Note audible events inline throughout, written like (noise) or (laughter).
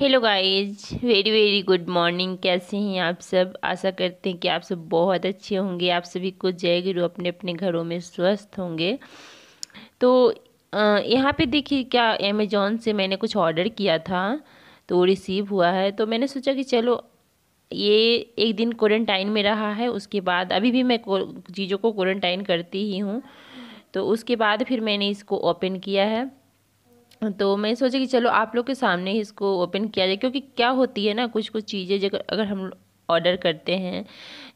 Hello guys very very good morning कैसे हैं आप सब? आशा करते हैं कि आप सब बहुत अच्छे होंगे। आप सभी को जय गुरु अपने अपने घरों में स्वस्थ होंगे। तो यहाँ पे देखिए क्या अमेजोन से मैंने कुछ ऑर्डर किया था तो रिसीव हुआ है। तो मैंने सोचा कि चलो, ये एक दिन क्वारंटाइन में रहा है, उसके बाद अभी भी मैं चीज़ों को क्वारंटाइन करती ही हूँ। तो उसके बाद फिर मैंने इसको ओपन किया है। तो मैं सोचा कि चलो आप लोग के सामने ही इसको ओपन किया जाए, क्योंकि क्या होती है ना कुछ कुछ चीज़ें अगर हम ऑर्डर करते हैं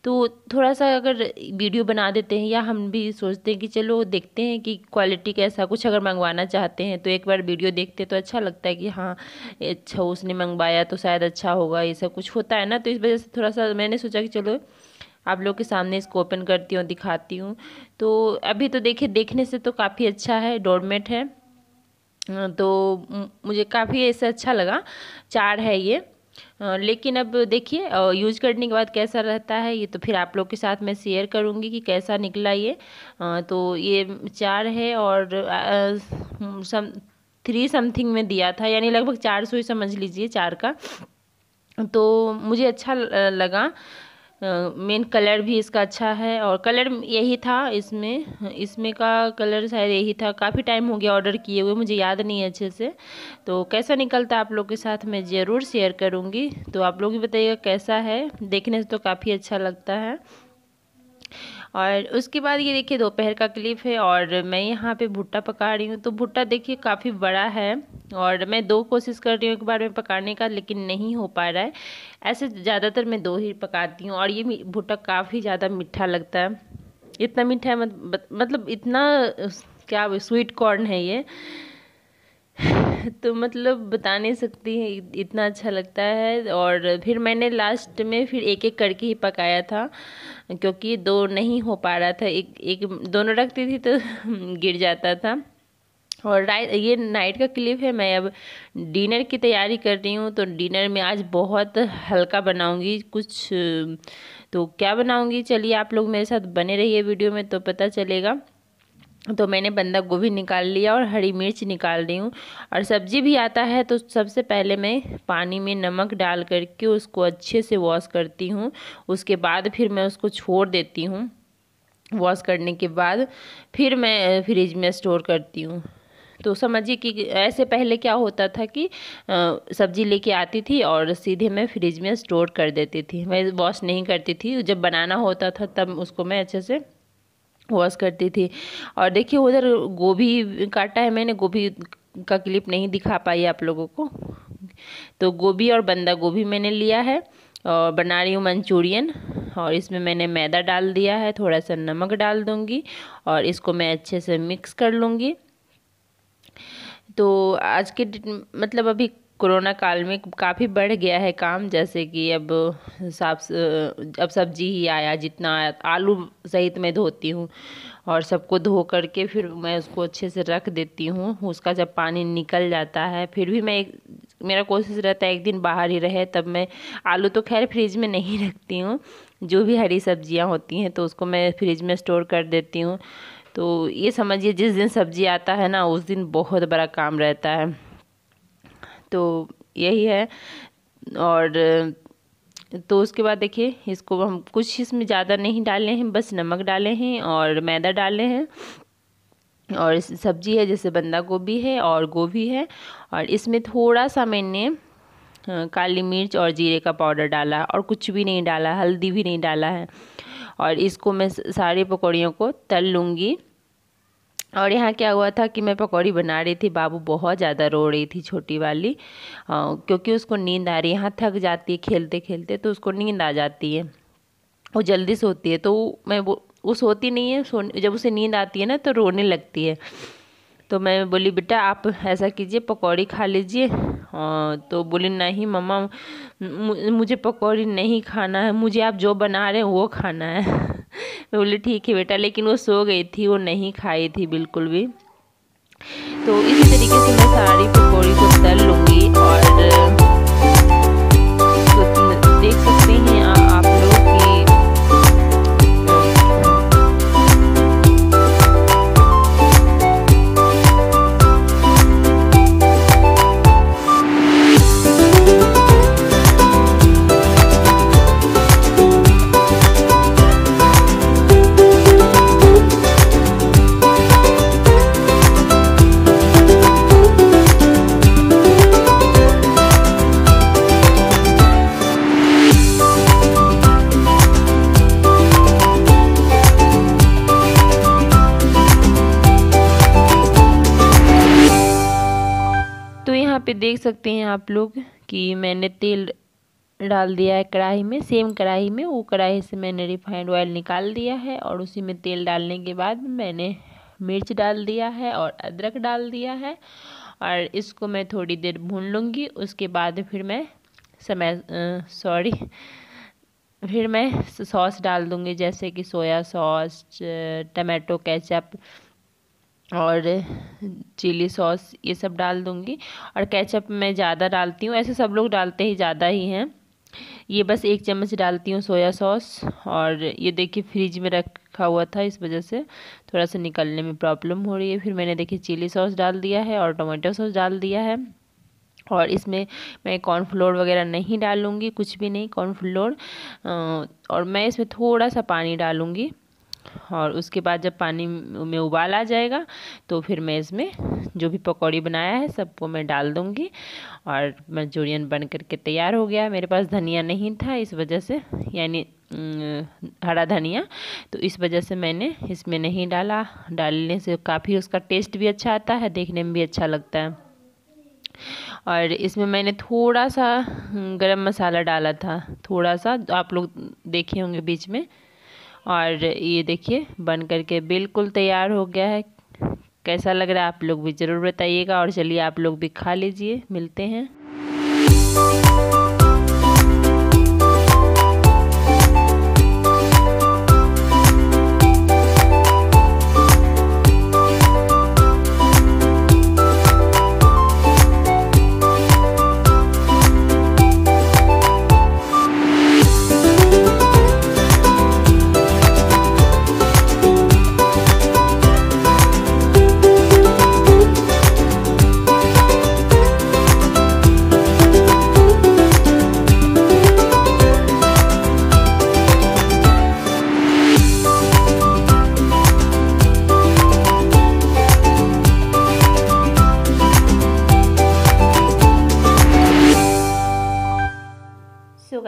तो थोड़ा सा अगर वीडियो बना देते हैं या हम भी सोचते हैं कि चलो देखते हैं कि क्वालिटी कैसा, कुछ अगर मंगवाना चाहते हैं तो एक बार वीडियो देखते हैं तो अच्छा लगता है कि हाँ अच्छा उसने मंगवाया तो शायद अच्छा होगा, ये सब कुछ होता है ना तो इस वजह से थोड़ा सा मैंने सोचा कि चलो आप लोग के सामने इसको ओपन करती हूँ, दिखाती हूँ। तो अभी तो देखिए, देखने से तो काफ़ी अच्छा है, डोरमेट है। तो मुझे काफ़ी ऐसे अच्छा लगा। चार है ये। लेकिन अब देखिए यूज़ करने के बाद कैसा रहता है, ये तो फिर आप लोग के साथ मैं शेयर करूँगी कि कैसा निकला ये। तो ये चार है और सम थ्री समथिंग में दिया था, यानी लगभग चार सौ ही समझ लीजिए चार का। तो मुझे अच्छा लगा। मेन कलर भी इसका अच्छा है और कलर यही था इसमें। इसमें का कलर शायद यही था। काफ़ी टाइम हो गया ऑर्डर किए हुए, मुझे याद नहीं है अच्छे से। तो कैसा निकलता आप लोग के साथ मैं ज़रूर शेयर करूँगी। तो आप लोग भी बताइएगा कैसा है। देखने से तो काफ़ी अच्छा लगता है। और उसके बाद ये देखिए दोपहर का क्लिप है और मैं यहाँ पे भुट्टा पका रही हूँ। तो भुट्टा देखिए काफ़ी बड़ा है और मैं दो कोशिश कर रही हूँ एक बार में पकाने का लेकिन नहीं हो पा रहा है। ऐसे ज़्यादातर मैं दो ही पकाती हूँ और ये भुट्टा काफ़ी ज़्यादा मीठा लगता है। इतना मीठा है मत, मतलब इतना क्या स्वीट कॉर्न है ये। (laughs) तो मतलब बता नहीं सकती है, इतना अच्छा लगता है। और फिर मैंने लास्ट में फिर एक एक करके ही पकाया था, क्योंकि दो नहीं हो पा रहा था। एक एक दोनों रखती थी तो (laughs) गिर जाता था। और राइट ये नाइट का क्लिप है, मैं अब डिनर की तैयारी कर रही हूँ तो डिनर में आज बहुत हल्का बनाऊँगी, कुछ तो क्या बनाऊँगी? चलिए आप लोग मेरे साथ बने रहिए वीडियो में तो पता चलेगा। तो मैंने बंदा गोभी निकाल लिया और हरी मिर्च निकाल रही हूँ। और सब्ज़ी भी आता है तो सबसे पहले मैं पानी में नमक डाल करके उसको अच्छे से वॉश करती हूँ। उसके बाद फिर मैं उसको छोड़ देती हूँ। वॉश करने के बाद फिर मैं फ्रिज में स्टोर करती हूँ। तो समझिए कि ऐसे पहले क्या होता था कि सब्ज़ी लेके आती थी और सीधे मैं फ्रिज में स्टोर कर देती थी। मैं वॉश नहीं करती थी। जब बनाना होता था तब उसको मैं अच्छे से वॉश करती थी। और देखिए, उधर गोभी काटा है, मैंने गोभी का क्लिप नहीं दिखा पाई आप लोगों को। तो गोभी और बंदा गोभी मैंने लिया है, और बना रही हूँ मंचूरियन, और इसमें मैंने मैदा डाल दिया है थोड़ा सा नमक डाल दूँगी, और इसको मैं अच्छे से मिक्स कर लूँगी। तो आज के मतलब अभी कोरोना काल में काफ़ी बढ़ गया है काम, जैसे कि अब साफ़ अब सब्ज़ी ही आया, जितना आया आलू सहित मैं धोती हूँ और सबको धो करके फिर मैं उसको अच्छे से रख देती हूँ। उसका जब पानी निकल जाता है, फिर भी मैं एक, मेरा कोशिश रहता है एक दिन बाहर ही रहे, तब मैं आलू तो खैर फ्रिज में नहीं रखती हूँ। जो भी हरी सब्ज़ियाँ होती हैं तो उसको मैं फ्रिज में स्टोर कर देती हूँ। तो ये समझिए, जिस दिन सब्ज़ी आता है ना, उस दिन बहुत बड़ा काम रहता है। तो यही है। और तो उसके बाद देखिए, इसको हम कुछ इसमें ज़्यादा नहीं डाले हैं, बस नमक डाले हैं और मैदा डाले हैं। और सब्ज़ी है, जैसे बंदा गोभी है और गोभी है। और इसमें थोड़ा सा मैंने काली मिर्च और जीरे का पाउडर डाला और कुछ भी नहीं डाला, हल्दी भी नहीं डाला है। और इसको मैं सारी पकौड़ियों को तल लूँगी। और यहाँ क्या हुआ था कि मैं पकौड़ी बना रही थी बाबू बहुत ज़्यादा रो रही थी छोटी वाली आ, क्योंकि उसको नींद आ रही है। यहाँ थक जाती है खेलते खेलते तो उसको नींद आ जाती है। वो जल्दी सोती है तो मैं वो वो सोती नहीं है सो जब उसे नींद आती है ना तो रोने लगती है। तो मैं बोली बेटा आप ऐसा कीजिए पकौड़ी खा लीजिए। तो बोली नहीं मम्मा मुझे पकौड़ी नहीं खाना है मुझे आप जो बना रहे हैं वो खाना है। (laughs) मैं बोली, ठीक है बेटा। लेकिन वो सो गई थी, वो नहीं खाई थी बिल्कुल भी। तो इसी तरीके से मैं सारी पकौड़ी को तल लूँगी और सकते हैं आप लोग कि मैंने तेल डाल दिया है कढ़ाई में सेम कढ़ाई में, वो कढ़ाई से मैंने रिफाइंड ऑयल निकाल दिया है और उसी में तेल डालने के बाद मैंने मिर्च डाल दिया है और अदरक डाल दिया है और इसको मैं थोड़ी देर भून लूँगी, उसके बाद फिर मैं समय सॉरी फिर मैं सॉस डाल दूँगी, जैसे कि सोया सॉस टमाटो केचप और चिली सॉस ये सब डाल दूँगी। और केचप मैं ज़्यादा डालती हूँ, ऐसे सब लोग डालते ही ज़्यादा ही हैं। ये बस एक चम्मच डालती हूँ सोया सॉस और ये देखिए फ्रिज में रखा हुआ था इस वजह से थोड़ा सा निकलने में प्रॉब्लम हो रही है। फिर मैंने देखिए चिली सॉस डाल दिया है और टोमेटो सॉस डाल दिया है। और इसमें मैं कॉर्नफ्लोर वगैरह नहीं डालूँगी, कुछ भी नहीं, कॉर्नफ्लोर। और मैं इसमें थोड़ा सा पानी डालूँगी। और उसके बाद जब पानी में उबाल आ जाएगा तो फिर मैं इसमें जो भी पकौड़ी बनाया है, सबको मैं डाल दूँगी। और मंचूरियन बन करके तैयार हो गया मेरे पास धनिया नहीं था इस वजह से, यानी हरा धनिया। तो इस वजह से मैंने इसमें नहीं डाला। डालने से काफ़ी उसका टेस्ट भी अच्छा आता है, देखने में भी अच्छा लगता है। और इसमें मैंने थोड़ा सा गरम मसाला डाला था। थोड़ा सा, आप लोग देखे होंगे बीच में। और ये देखिए, बन करके बिल्कुल तैयार हो गया है। कैसा लग रहा है आप लोग भी ज़रूर बताइएगा और चलिए आप लोग भी खा लीजिए, मिलते हैं।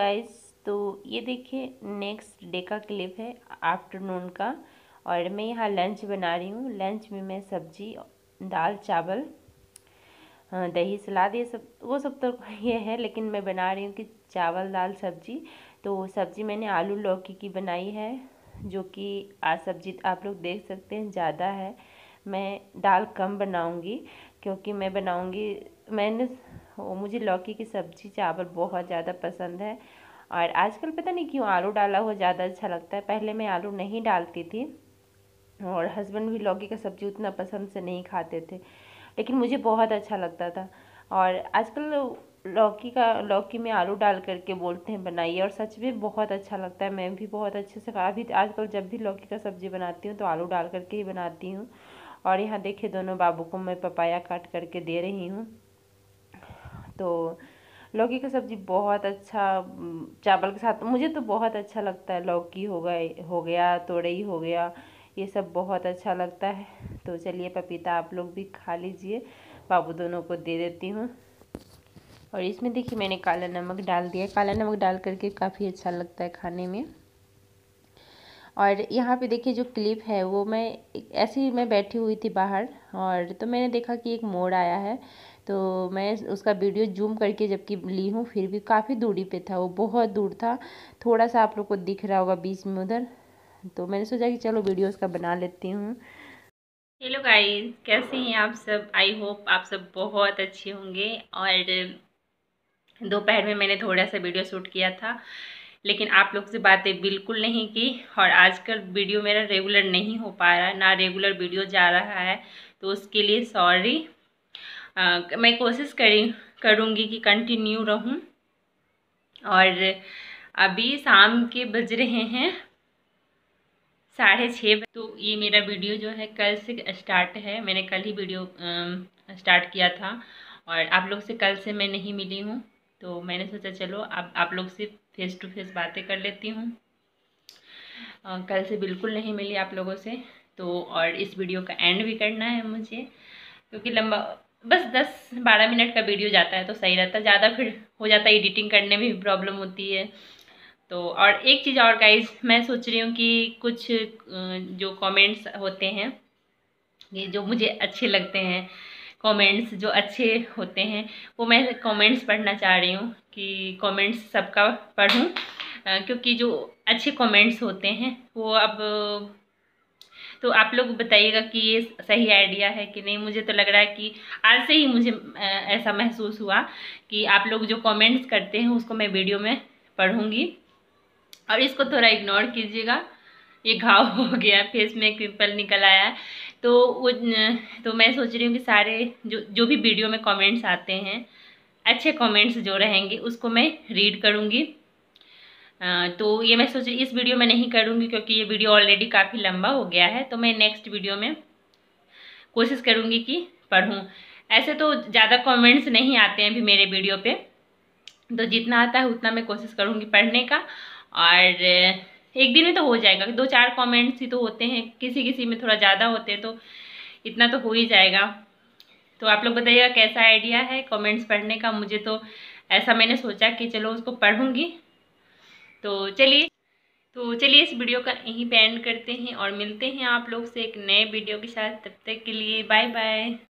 गाइस तो ये देखिए नेक्स्ट डे का क्लिप है आफ्टरनून का। और मैं यहाँ लंच बना रही हूँ। लंच में मैं सब्ज़ी, दाल, चावल दही, सलाद, ये सब, वो सब तो (laughs) ये है, लेकिन मैं बना रही हूँ कि चावल, दाल, सब्ज़ी। तो सब्ज़ी मैंने आलू लौकी की बनाई है, जो कि आज सब्ज़ी आप लोग देख सकते हैं, ज़्यादा है। मैं दाल कम बनाऊँगी, क्योंकि मैं बनाऊँगी, मैंने मुझे लौकी की सब्ज़ी, चावल बहुत ज़्यादा पसंद है। और आजकल पता नहीं क्यों आलू डाला हुआ ज़्यादा अच्छा लगता है। पहले मैं आलू नहीं डालती थी और हस्बैंड भी लौकी का सब्ज़ी उतना पसंद से नहीं खाते थे, लेकिन मुझे बहुत अच्छा लगता था। और आजकल लौकी का, लौकी में आलू डाल करके बोलते हैं बनाइए और सच में बहुत अच्छा लगता है। मैं भी बहुत अच्छे से अभी आजकल जब भी लौकी का सब्ज़ी बनाती हूँ तो आलू डाल करके ही बनाती हूँ। और यहाँ देखिए दोनों बाबू को मैं पपाया काट करके दे रही हूँ। तो लौकी का सब्ज़ी बहुत अच्छा चावल के साथ, मुझे तो बहुत अच्छा लगता है। लौकी हो गए, हो गया तोड़ई हो गया, ये सब बहुत अच्छा लगता है। तो चलिए पपीता आप लोग भी खा लीजिए। बाबू दोनों को दे देती हूँ। और इसमें देखिए मैंने काला नमक डाल दिया काला नमक डाल करके काफ़ी अच्छा लगता है खाने में। और यहाँ पे देखिए जो क्लिप है, वो मैं, ऐसे ही मैं बैठी हुई थी बाहर और तो मैंने देखा कि एक मोड़ आया है। तो मैं उसका वीडियो जूम करके जबकि ली हूँ, फिर भी काफ़ी दूरी पे था, वो बहुत दूर था। थोड़ा सा आप लोग को दिख रहा होगा बीच में उधर। तो मैंने सोचा कि चलो वीडियो उसका बना लेती हूँ। हेलो गाइस कैसे हैं आप सब? आई होप आप सब बहुत अच्छे होंगे। और दोपहर में मैंने थोड़ा सा वीडियो शूट किया था, लेकिन आप लोग से बातें बिल्कुल नहीं की। और आजकल वीडियो मेरा रेगुलर नहीं हो पा रहा, ना रेगुलर वीडियो जा रहा है। तो उसके लिए सॉरी मैं कोशिश करी, करूँगी कि कंटिन्यू रहूँ। और अभी शाम के बज रहे हैं, साढ़े छः तो ये मेरा वीडियो जो है, कल से स्टार्ट है। मैंने कल ही वीडियो स्टार्ट किया था। और आप लोग से कल से मैं नहीं मिली हूँ। तो मैंने सोचा, चलो, अब आप लोग से फेस टू फेस बातें कर लेती हूँ। कल से बिल्कुल नहीं मिली आप लोगों से। तो और इस वीडियो का एंड भी करना है मुझे, क्योंकि लंबा बस दस बारह मिनट का वीडियो जाता है तो सही रहता है। ज़्यादा फिर हो जाता है एडिटिंग करने में भी प्रॉब्लम होती है। तो और एक चीज़ और गाइज़ मैं सोच रही हूँ कि कुछ जो कमेंट्स होते हैं, ये जो मुझे अच्छे लगते हैं कमेंट्स जो अच्छे होते हैं, वो मैं कमेंट्स पढ़ना चाह रही हूँ कि कमेंट्स सबका पढ़ूँ। क्योंकि जो अच्छे कमेंट्स होते हैं, वो अब तो आप लोग बताइएगा कि ये सही आइडिया है कि नहीं? मुझे तो लग रहा है कि आज से ही मुझे ऐसा महसूस हुआ कि आप लोग जो कमेंट्स करते हैं, उसको मैं वीडियो में पढ़ूँगी। और इसको थोड़ा इग्नोर कीजिएगा। ये घाव (laughs) हो गया फेस में एक पिम्पल निकल आया तो वो तो मैं सोच रही हूँ कि सारे जो जो भी वीडियो में कमेंट्स आते हैं, अच्छे कमेंट्स जो रहेंगे, उसको मैं रीड करूँगी। तो ये मैं सोच इस वीडियो में नहीं करूँगी क्योंकि ये वीडियो ऑलरेडी काफ़ी लंबा हो गया है तो मैं नेक्स्ट वीडियो में कोशिश करूँगी कि पढ़ूँ। ऐसे तो ज़्यादा कमेंट्स नहीं आते हैं अभी मेरे वीडियो पे तो जितना आता है उतना मैं कोशिश करूँगी पढ़ने का। और एक दिन में तो हो जाएगा, दो चार कमेंट्स ही तो होते हैं किसी किसी में थोड़ा ज़्यादा होते हैं तो इतना तो हो ही जाएगा। तो आप लोग बताइएगा कैसा आइडिया है कमेंट्स पढ़ने का, मुझे तो ऐसा मैंने सोचा कि चलो उसको पढ़ूँगी। तो चलिए तो चलिए इस वीडियो का यहीं पे एंड करते हैं और मिलते हैं आप लोग से एक नए वीडियो के साथ। तब तक के लिए बाय बाय